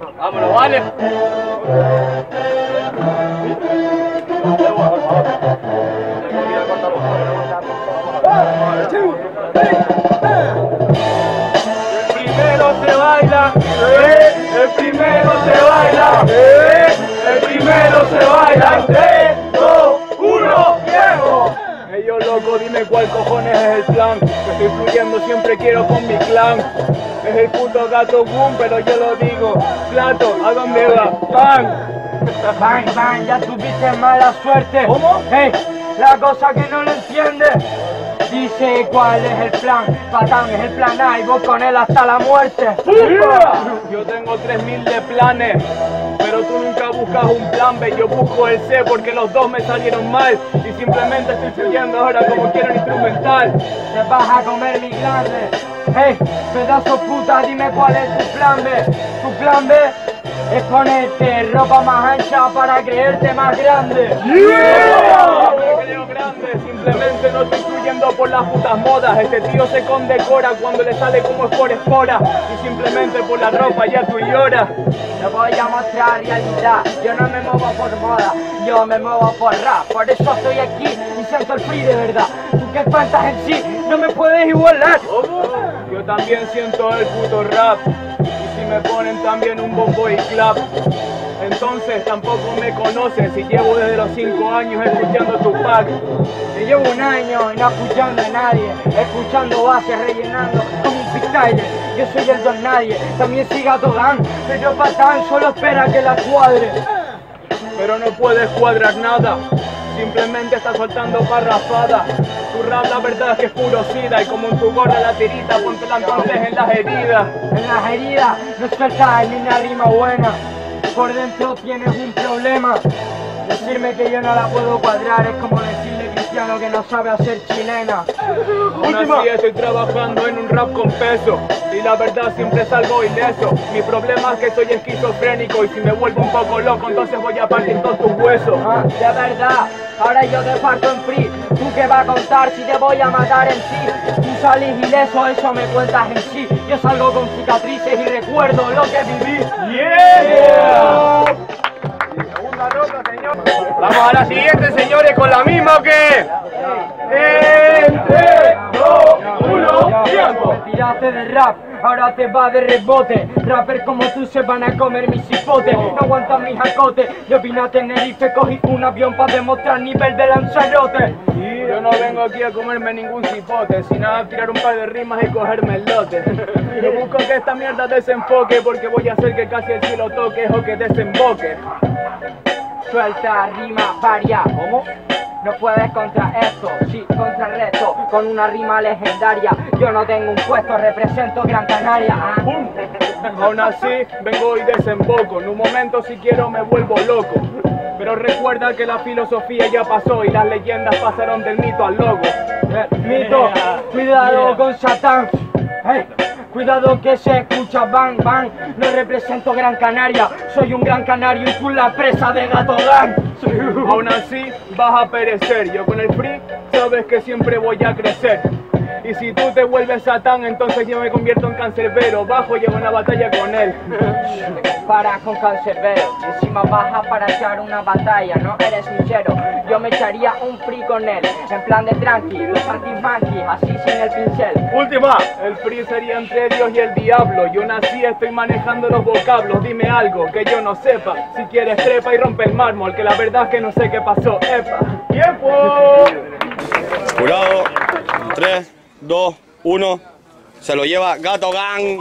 Vámonos, vale. El primero se baila, eh, el primero se baila, eh, el primero se baila, 3, 2, 1, ¡Viejo! Ey, yo loco, dime cuál cojones es el plan. Que estoy fluyendo, siempre quiero con mi clan. Es el puto gato boom, pero yo lo digo. Plato, ¿a dónde va? ¡Pan! Bang, bang, ya tuviste mala suerte. ¿Cómo? Hey, la cosa que no lo entiendes. Dice cuál es el plan. Patán es el plan A y vos con él hasta la muerte. Yo tengo 3000 de planes, pero tú nunca buscas un plan B. Yo busco el C porque los dos me salieron mal. Y simplemente estoy fluyendo ahora como quiero en instrumental. Te vas a comer mi grande. Hey, pedazo puta, dime cuál es tu plan B. Tu plan B es ponerte ropa más ancha para creerte más grande. No me creo grande, simplemente no estoy fluyendo por las putas modas. Este tío se condecora cuando le sale como es por espora. Y simplemente por la ropa ya tú lloras. Te voy a mostrar realidad. Yo no me muevo por moda, yo me muevo por rap. Por eso estoy aquí y siento el free de verdad. Que cuentas en sí, no me puedes igualar. Yo también siento el puto rap. Y si me ponen también un bombo y clap. Entonces tampoco me conoces si llevo desde los 5 años escuchando tu pack. Yo llevo un año y no escuchando a nadie, escuchando bases, rellenando como un freestyler. Yo soy el don nadie, también siga Gato pero Patán solo espera que la cuadre. Pero no puedes cuadrar nada. Simplemente estás soltando parrafadas. Tu rap la verdad es que es puro sida y como en tu gorra la tirita, ponte entonces en las heridas. En las heridas no sueltas ni una rima buena. Por dentro tienes un problema. Decirme que yo no la puedo cuadrar es como decirle cristiano que no sabe hacer chilena. Aún así estoy trabajando en un rap con peso y la verdad siempre salgo ileso. Mi problema es que soy esquizofrénico y si me vuelvo un poco loco entonces voy a partir todos tus huesos. Ah, de verdad, ahora yo te parto en free. ¿Tú qué vas a contar si te voy a matar en sí? Tú salís ileso, eso me cuentas en sí. Yo salgo con cicatrices y recuerdo lo que viví. ¡Yeah! Vamos a la siguiente, señores, con la misma o qué? En 3, 2, 1, tiempo. Te tiraste de rap, ahora te va de rebote. Rapper como tú se van a comer mis cipotes. No aguantan mis jacotes. Yo vine a Tenerife, cogí un avión para demostrar nivel de lanzarote. Yo no vengo aquí a comerme ningún cipote, sino a tirar un par de rimas y cogerme el lote. Yo busco que esta mierda desenfoque, porque voy a hacer que casi el cielo toque o que desemboque. Suelta rima varia. ¿Cómo? No puedes contra esto, sí, contra el resto, con una rima legendaria. Yo no tengo un puesto, represento Gran Canaria. ah. Aún así, vengo y desemboco. En un momento, si quiero, me vuelvo loco. Pero recuerda que la filosofía ya pasó y las leyendas pasaron del mito al logo. Eh, Mito, cuidado con Satán. Hey, cuidado que se escucha bang bang. No represento Gran Canaria, soy un gran canario y tú la presa de Gato Gang. Aún así, vas a perecer. Yo con el free, sabes que siempre voy a crecer. Y si tú te vuelves satán, entonces yo me convierto en cancerbero. Bajo en una batalla con él. Para con cancerbero, y encima baja para echar una batalla, no eres sincero. Yo me echaría un free con él, en plan de tranqui, los anti así sin el pincel. Última, el free sería entre Dios y el diablo. Yo nací, estoy manejando los vocablos. Dime algo que yo no sepa. Si quieres, trepa y rompe el mármol, que la verdad es que no sé qué pasó. ¡Epa! ¡Tiempo! Jurado, 3, 2, 1, se lo lleva Gato Gang.